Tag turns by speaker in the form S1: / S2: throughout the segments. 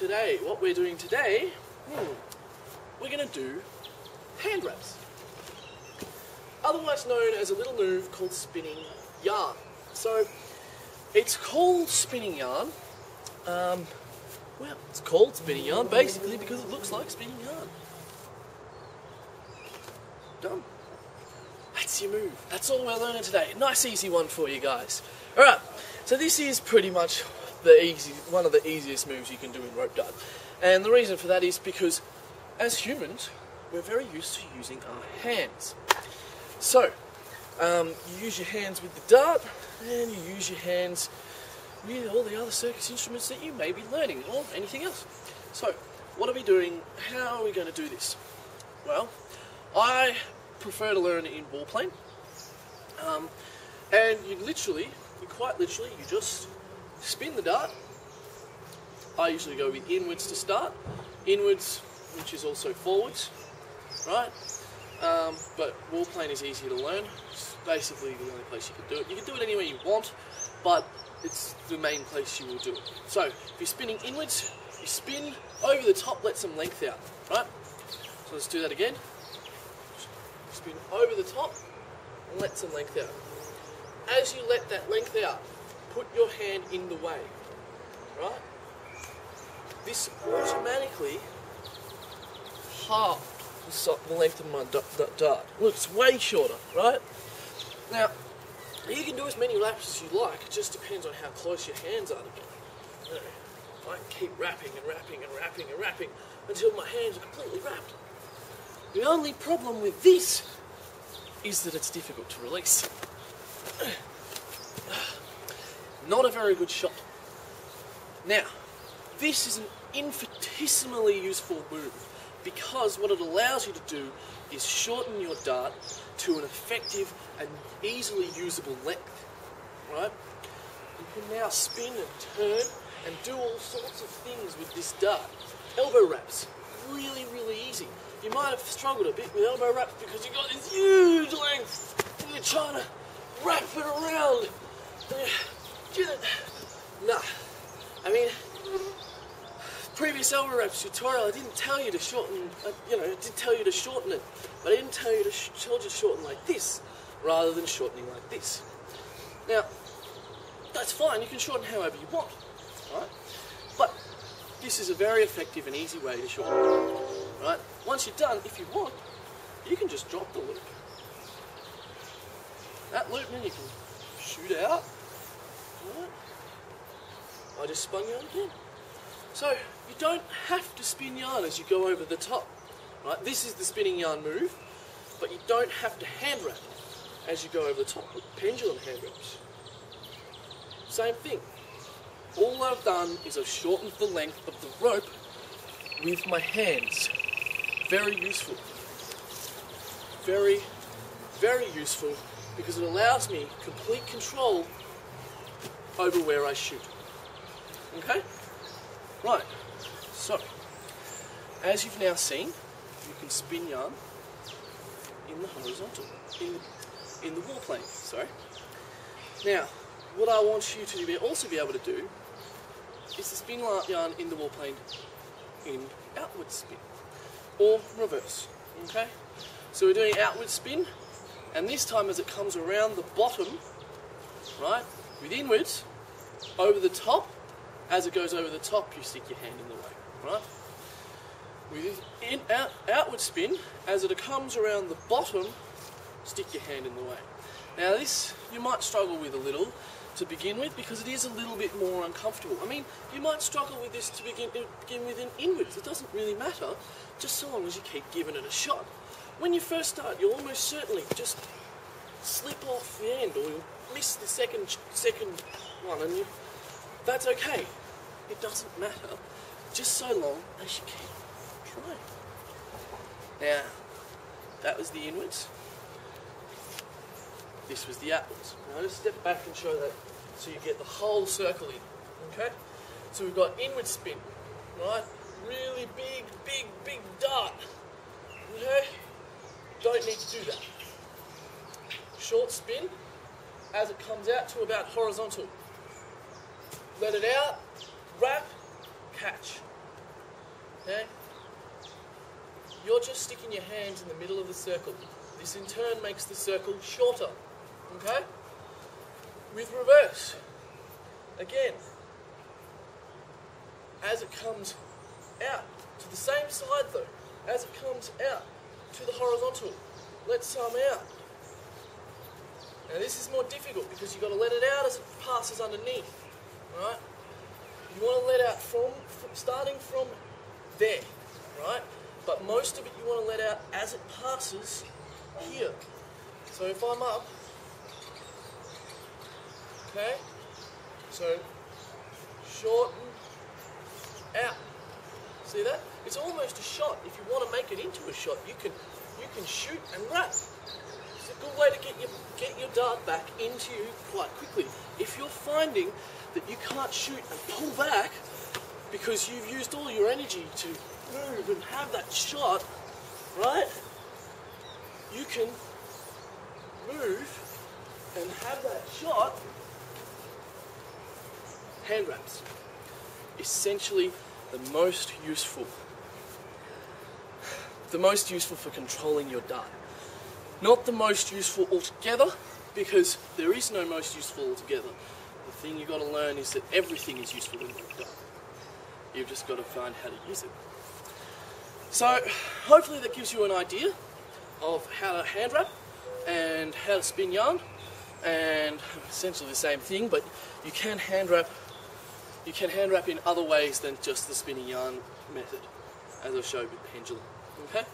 S1: today, what we're doing today, hmm, we're going to do hand wraps. Otherwise known as a little move called spinning yarn. So, it's called spinning yarn. Um, well, it's called spinning yarn basically because it looks like spinning yarn. Done. That's your move. That's all we're learning today. Nice easy one for you guys. Alright, so this is pretty much the easy one of the easiest moves you can do in rope dart. And the reason for that is because as humans, we're very used to using our hands. So, um, you use your hands with the dart, and you use your hands with all the other circus instruments that you may be learning, or anything else. So, what are we doing? How are we going to do this? Well, I prefer to learn in wall plane, um, and you literally, you quite literally, you just spin the dart. I usually go with inwards to start, inwards, which is also forwards, right? Um, but wall plane is easier to learn. It's basically the only place you can do it. You can do it anywhere you want, but it's the main place you will do it. So if you're spinning inwards, you spin over the top, let some length out, right? So let's do that again. Spin over the top and let some length out. As you let that length out, put your hand in the way, right? This automatically halved the length of my dart. Look, it's way shorter, right? Now, you can do as many laps as you like. It just depends on how close your hands are together. Uh, know, I can keep wrapping and wrapping and wrapping and wrapping until my hands are completely wrapped. The only problem with this is that it's difficult to release. Not a very good shot. Now, this is an infinitesimally useful move because what it allows you to do is shorten your dart to an effective and easily usable length, right? You can now spin and turn and do all sorts of things with this dart. Elbow wraps, really, really easy. You might have struggled a bit with elbow wraps because you've got this huge length and you're trying to wrap it around. Nah, I mean, previous elbow wraps tutorial, I didn't tell you to shorten, uh, you know, I did tell you to shorten it, but I didn't tell you to told you to shorten like this, rather than shortening like this. Now, that's fine, you can shorten however you want, right? But this is a very effective and easy way to shorten, right? Once you're done, if you want, you can just drop the loop. That loop, then you can shoot out, right? I just spun yarn again. So you don't have to spin yarn as you go over the top. Right? This is the spinning yarn move, but you don't have to hand wrap as you go over the top with pendulum hand wraps. Same thing. All I've done is I've shortened the length of the rope with my hands. Very useful. Very, very useful because it allows me complete control over where I shoot. Okay? Right, so, as you've now seen, you can spin yarn in the horizontal, in, in the wall plane, sorry. Now, what I want you to be, also be able to do is to spin yarn in the wall plane in outward spin, or reverse, okay? So we're doing outward spin, and this time as it comes around the bottom, right, with inwards, over the top, as it goes over the top, you stick your hand in the way, right? With in, out, outward spin, as it comes around the bottom, stick your hand in the way. Now this, you might struggle with a little to begin with because it is a little bit more uncomfortable. I mean, you might struggle with this to begin, to begin with in inwards. It doesn't really matter, just so long as you keep giving it a shot. When you first start, you'll almost certainly just slip off the end or you'll miss the second second one and you, that's okay. It doesn't matter, just so long as you keep trying. Now, that was the inwards. This was the outwards. Now just step back and show that so you get the whole circle in. Okay? So we've got inward spin, right? Really big, big, big dart. Okay? Don't need to do that. Short spin as it comes out to about horizontal. Let it out, wrap, catch. Okay? You're just sticking your hands in the middle of the circle. This in turn makes the circle shorter. Okay? With reverse. Again, as it comes out to the same side though, as it comes out to the horizontal, let some out. Now this is more difficult because you've got to let it out as it passes underneath. Right? You want to let out from, from starting from there, right? But most of it you want to let out as it passes here. So if I'm up, okay, so shorten out. See that? It's almost a shot. If you want to make it into a shot, you can you can shoot and wrap. It's a good way to get your get your dart back into you quite quickly. If you're finding that you can't shoot and pull back because you've used all your energy to move and have that shot, right? You can move and have that shot. Hand wraps. Essentially the most useful. The most useful for controlling your dart. Not the most useful altogether, because there is no most useful altogether. The thing you've got to learn is that everything is useful in your dart. You've just got to find how to use it. So, hopefully that gives you an idea of how to hand wrap and how to spin yarn, and essentially the same thing, but you can hand wrap you can hand wrap in other ways than just the spinning yarn method, as I've showed with pendulum. Okay,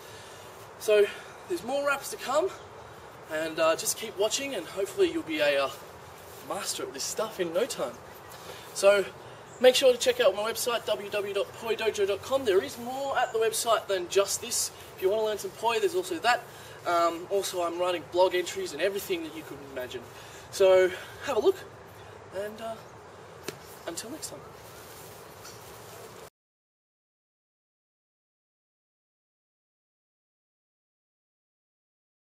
S1: so there's more wraps to come, and uh, just keep watching, and hopefully you'll be a uh, master at this stuff in no time. So make sure to check out my website www.poidojo.com. There is more at the website than just this. If you want to learn some poi, there's also that. Um, also, I'm writing blog entries and everything that you could imagine. So have a look, and. Uh, until next time.